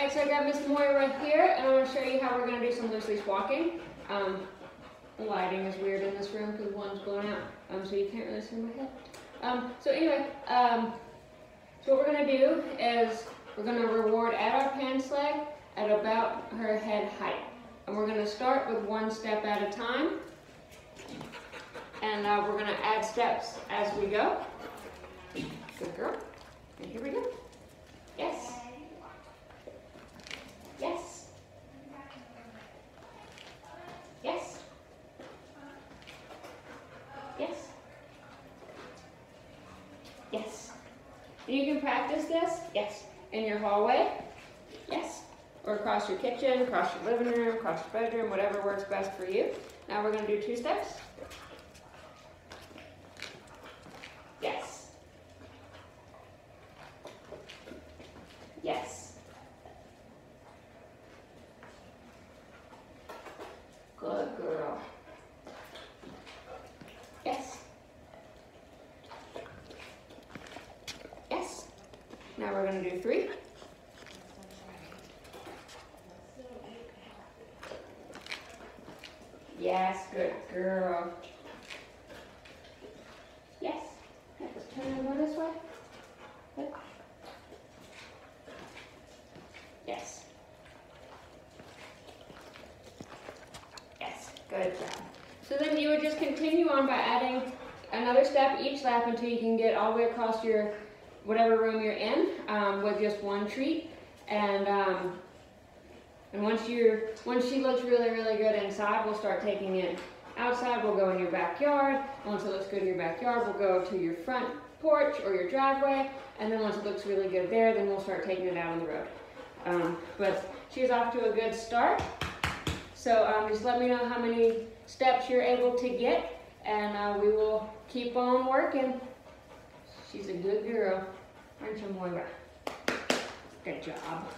Alright, so I got Miss Moira right here, and I'm going to show you how we're going to do some loose leash walking. Um, the lighting is weird in this room because one's blown out, um, so you can't really see my head. Um, so anyway, um, so what we're going to do is we're going to reward at our pants leg at about her head height. And we're going to start with one step at a time. And uh, we're going to add steps as we go. Good girl. And here we go. Yes. Yes. Yes. Yes. Yes. And you can practice this, yes, in your hallway, yes, or across your kitchen, across your living room, across your bedroom, whatever works best for you. Now we're going to do two steps. Yes. Yes. Good girl. Yes. Now we're going to do three. Yes, good girl. Yes. Let's turn and go this way. Good. Yes. Yes, good job. So then you would just continue on by adding another step each lap until you can get all the way across your whatever room you're in um, with just one treat. And um, and once you're once she looks really really good inside, we'll start taking it outside. We'll go in your backyard. Once it looks good in your backyard, we'll go to your front porch or your driveway. And then once it looks really good there, then we'll start taking it out on the road. Um, but she's off to a good start. So um, just let me know how many steps you're able to get, and uh, we will keep on working. She's a good girl, aren't you, Moira? Good job.